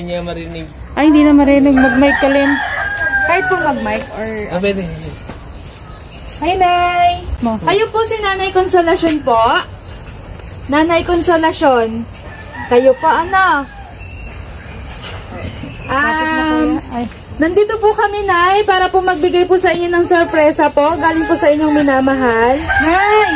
hindi kanya marinig. Ay, hindi na marinig. Mag-mic ka, Len. Kahit po mag-mic or... Ah, pwede. Hi, Nay! Mo. Kayo po si Nanay Consolasyon po. Nanay Consolasyon. Kayo pa, ano? Um, Ay. nandito po kami, Nay, para po magbigay po sa inyo ng sorpresa po. Galing po sa inyong minamahal. Nay!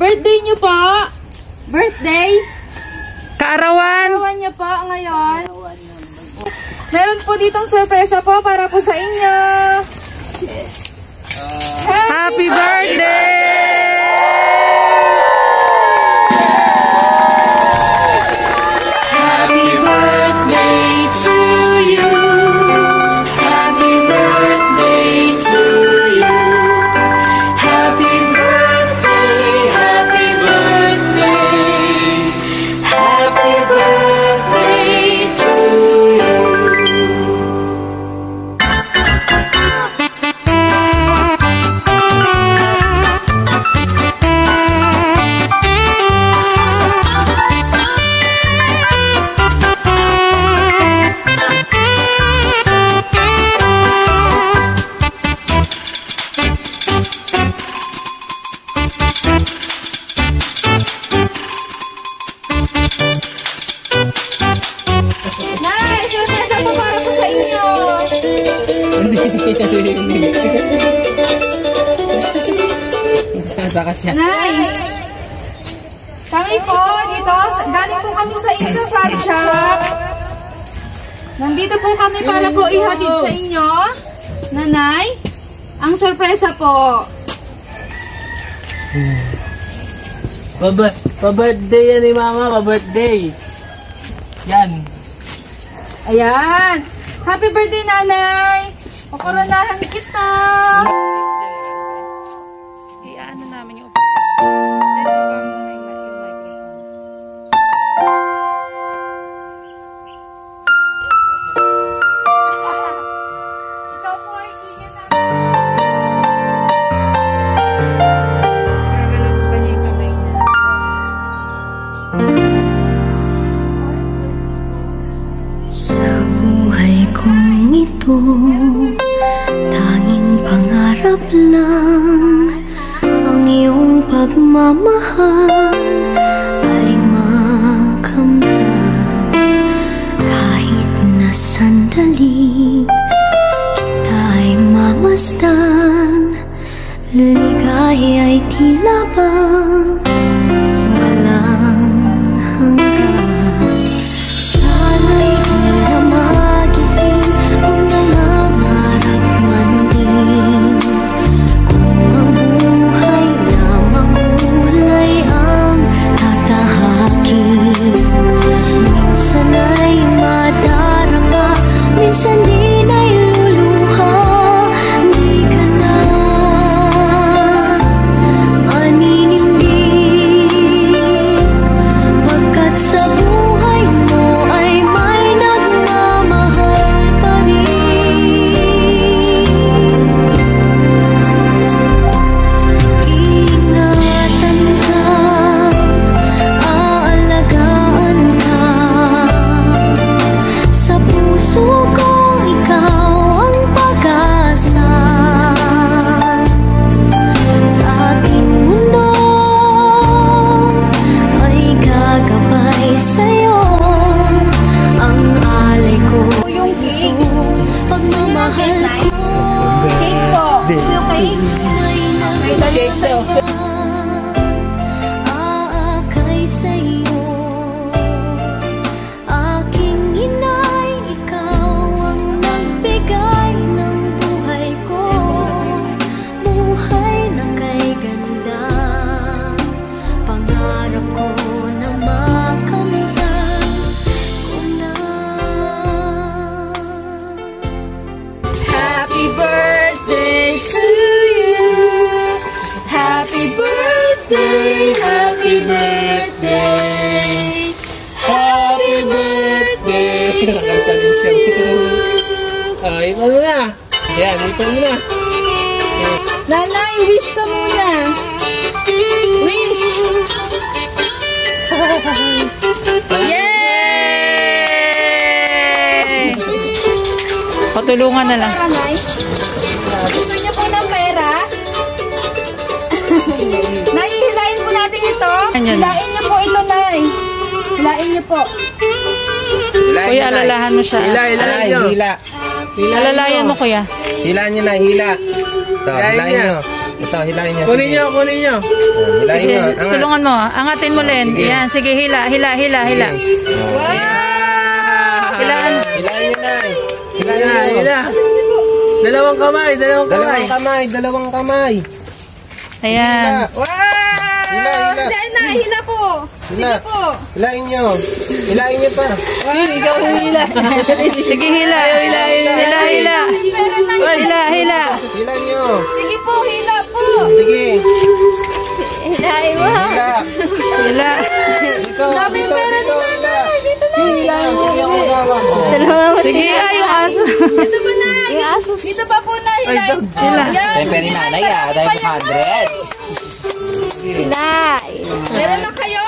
Birthday niyo po! Birthday! Kaarawan! Kawan niyo po ngayon. Meron po ditong sorpresa po para po sa inyo. Happy birthday! Tataka siya. Nay! Kami po dito, galing po kami sa Isa Fab Shop. Nandito po kami para po ihatid sa inyo. Nanay, ang sorpresa po. Paba- Pa-birthday yan ni Mama, pa-birthday. Yan. Ayan. Happy birthday, nanay! Pakoronahan kita! Tanging pangarap lang ang iyong pagmamahal ay makamdam kahit na sandali kita ay mamasdan. Ligay ay tila ba siya. Ah, ipan mo na. Yan, ipan mo na. Nanay, wish ka muna. Wish. Yay! Patulungan na lang. Pera, Nay? Gusto niyo po ng pera? Nahihilain po natin ito. Ayan. Hilain niyo po ito, Nay. Hilain niyo po. Kuya, alalahan mo siya. Hila, hila Ay, nyo. hila. Alalayan mo, kuya. Hila nyo na, hila. Ito, Hilahin hilahin niya. nyo. Ito, hilahin nyo. Kunin nyo, kunin nyo. Hilahin Sige, nyo. Angat. tulungan mo. Angatin mo, Len. Sige. Yan, sige, hila, hila, hila, hila. Wow! Hilaan. Hilahin nyo na. Hila, Hilahin nyo. hila. Dalawang kamay, dalawang kamay. Dalawang kamay, dalawang kamay. Ayan. Hila. Wow! Hila, hila. Hilain na, hila po. Hila. Sige po. Hilain nyo. Hilain nyo pa. Hindi, ikaw ang hila. Sige, hila. Hila, hila. Hila, hila. Hila, hila. Hila nyo. Sige po, hila po. Sige. Hilain mo. Hila. Hila. Dito, dito, dito, hila. Hila mo. Sige, ay, yung aso. Dito ba na? Dito pa po na, hilain po. Yan. Pwede na, naya. Dahil 100. Nine. Meron na kayo!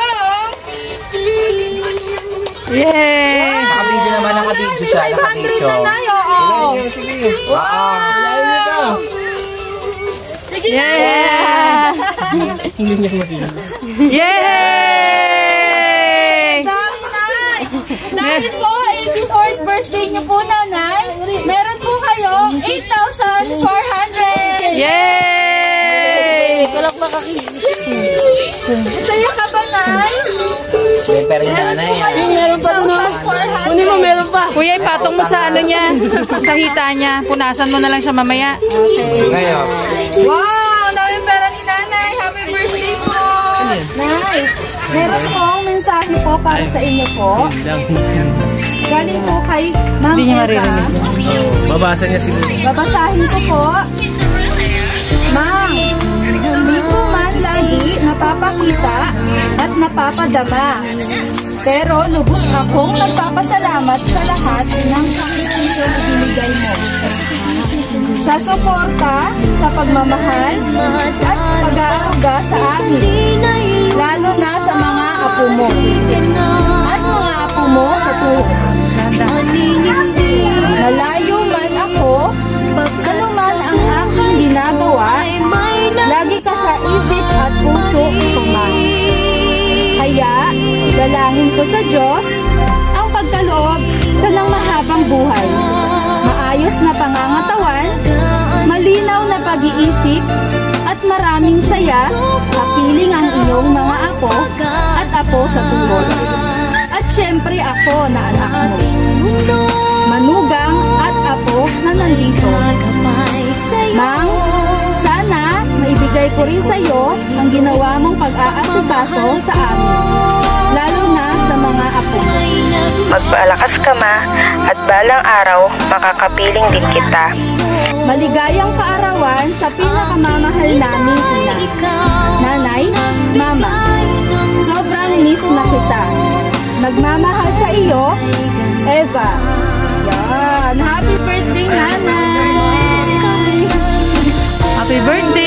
Yay! Nakabidyo naman, nakabidyo siya. 500 na tayo. Oh. Sige. Wow! Sige na! Hindi niya magiging. Yay! Dami, Nay! Dami po, 84th birthday niyo po, Nanay. Meron po kayo, 8,400! Yay! Walang makakinig. Masaya ka ba, Nay? Siyempre ni nanay ah. Meron pa doon, oh. Kunin mo, meron pa. Kuya, ipatong mo sa ano niya, sa hita niya. Punasan mo na lang siya mamaya. Ngayon. Wow! Ang daming pera ni Nanay! Happy birthday po! Nay, meron pong mensahe po para sa inyo po. Galing po kay Ma'am Hindi niya maririnig. Babasa niya siguro. Babasahin ko po. Ma'am, hindi ko man lagi napapakita at napapadama. Pero lubos akong nagpapasalamat sa lahat ng sakripisyo na binigay mo. Sa suporta, sa pagmamahal, at pag-aaruga sa amin. Lalo na sa mga apo mo. At mga apo mo sa tuhod. Malayo man ako, ano man ang aking ginagawa, lagi ka sa isip at puso ko man. Kaya, dalangin ko sa Diyos ang pagkaloob ka ng mahabang buhay. Maayos na pangangatawan, malinaw na pag-iisip, at maraming saya, kapiling ang iyong mga apo at apo sa tuhod. At syempre ako na anak mo. Manugang at apo na nandito. Mang, maibigay ko rin sa iyo ang ginawa mong pag-aasikaso sa amin. Lalo na sa mga apo. Magpalakas ka ma at balang araw makakapiling din kita. Maligayang kaarawan sa pinakamamahal namin ina. Nanay, mama, sobrang miss na kita. Nagmamahal sa iyo, Eva. Yan. Happy birthday, nanay! Happy birthday!